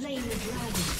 slain the dragon.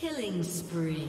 Killing spree.